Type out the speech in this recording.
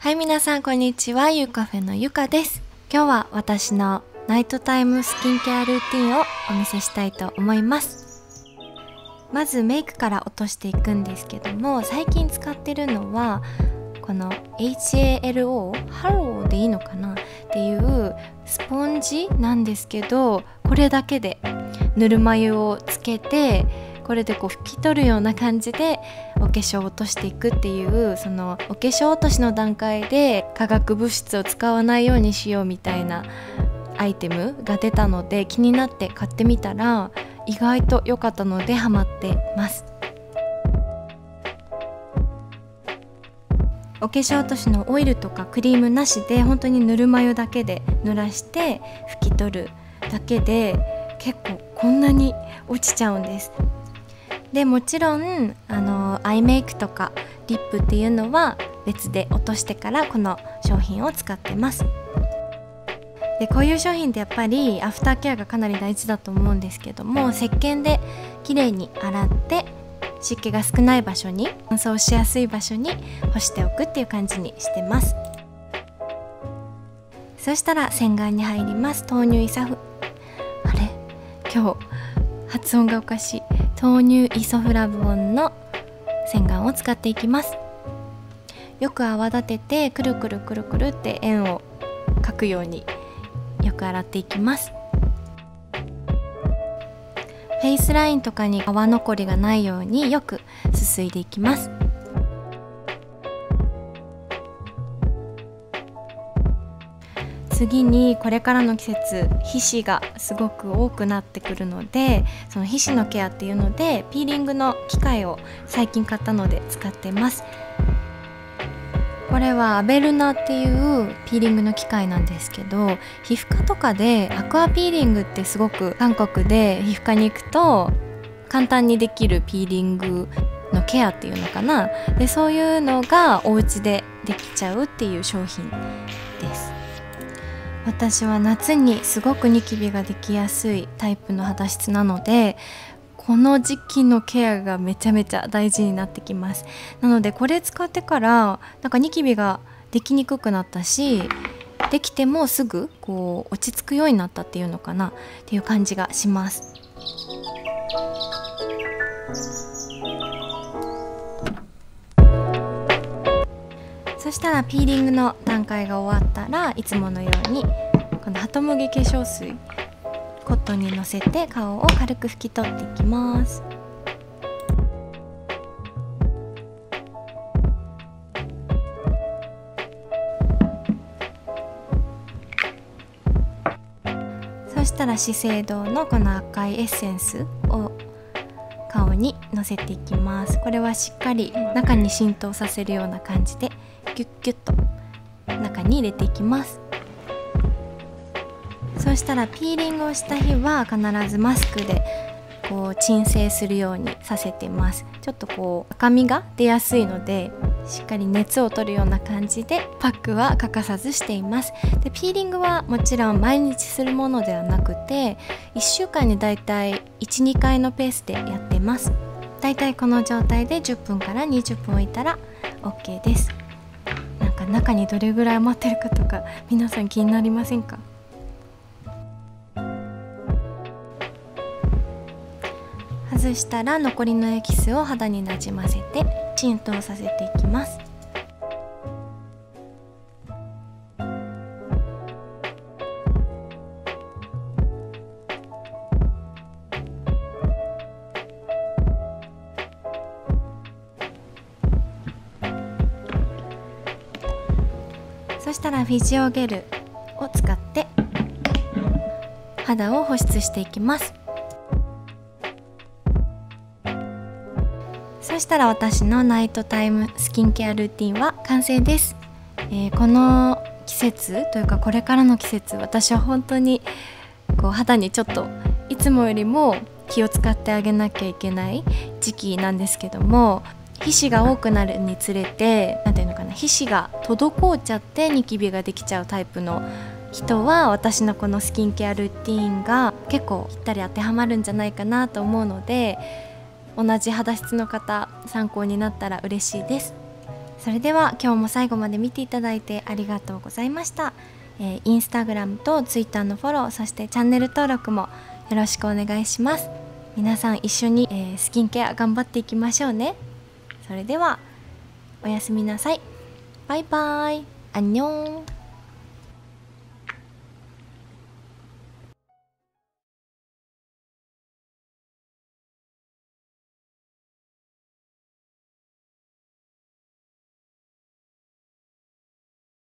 はい、皆さん、こんにちは。ゆうカフェのゆかです。今日は私の night time skin care routine をお見せしたいと思います。まずメイクから落としていくんですけども、最近使ってるのは、この HALO、ハローでいいのかな？っていうスポンジなんですけど、これだけでぬるま湯をつけて、これでこう拭き取るような感じでお化粧を落としていくっていうそのお化粧落としの段階で化学物質を使わないようにしようみたいなアイテムが出たので気になって買ってみたら意外と良かったのでハマってます。お化粧落としのオイルとかクリームなしで本当にぬるま湯だけで濡らして拭き取るだけで結構こんなに落ちちゃうんです。でもちろんあのアイメイクとかリップっていうのは別で落としてからこの商品を使ってます。でこういう商品ってやっぱりアフターケアがかなり大事だと思うんですけども石鹸できれいに洗って湿気が少ない場所に乾燥しやすい場所に干しておくっていう感じにしてます。そしたら洗顔に入ります。豆乳イサフ。あれ？今日発音がおかしい。豆乳イソフラボンの洗顔を使っていきます。よく泡立ててくるくるくるくるって円を描くようによく洗っていきます。フェイスラインとかに泡残りがないようによくすすいでいきます。次にこれからの季節皮脂がすごく多くなってくるのでその皮脂のケアっていうのでピーリングの機械を最近買ったので使ってます。これはアベルナっていうピーリングの機械なんですけど皮膚科とかでアクアピーリングってすごく韓国で皮膚科に行くと簡単にできるピーリングのケアっていうのかな。でそういうのがお家でできちゃうっていう商品です。私は夏にすごくニキビができやすいタイプの肌質なのでこの時期のケアがめちゃめちゃ大事になってきます。なのでこれ使ってからなんかニキビができにくくなったしできてもすぐこう落ち着くようになったっていうのかなっていう感じがします。そしたらピーリングの段階が終わったらいつものようにこのハトムギ化粧水コットンにのせて顔を軽く拭き取っていきます。そしたら資生堂のこの赤いエッセンスを顔にのせていきます。これはしっかり中に浸透させるような感じでギュッギュッと中に入れていきます。そしたらピーリングをした日は必ずマスクでこう鎮静するようにさせてます。ちょっとこう赤みが出やすいのでしっかり熱を取るような感じでパックは欠かさずしています。でピーリングはもちろん毎日するものではなくて1週間にだいたい12回のペースでやってます。だいたいこの状態で10分から20分置いたら OK です。中にどれぐらい余ってるかとか皆さん気になりませんか？外したら残りのエキスを肌になじませて浸透させていきます。そしたらフィジオゲルを使って肌を保湿していきます。そしたら私のナイトタイムスキンケアルーティンは完成です、えー、この季節というかこれからの季節私は本当にこう肌にちょっといつもよりも気を使ってあげなきゃいけない時期なんですけども皮脂が多くなるにつれて何ていうな皮脂が滞っちゃってニキビができちゃうタイプの人は私のこのスキンケアルーティンが結構ぴったり当てはまるんじゃないかなと思うので同じ肌質の方参考になったら嬉しいです。それでは今日も最後まで見ていただいてありがとうございました、えー、インスタグラムとツイッターのフォローそしてチャンネル登録もよろしくお願いします。皆さん一緒に、えー、スキンケア頑張っていきましょうね。それではおやすみなさい。バイバイアンニョン